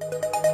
Música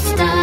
stop.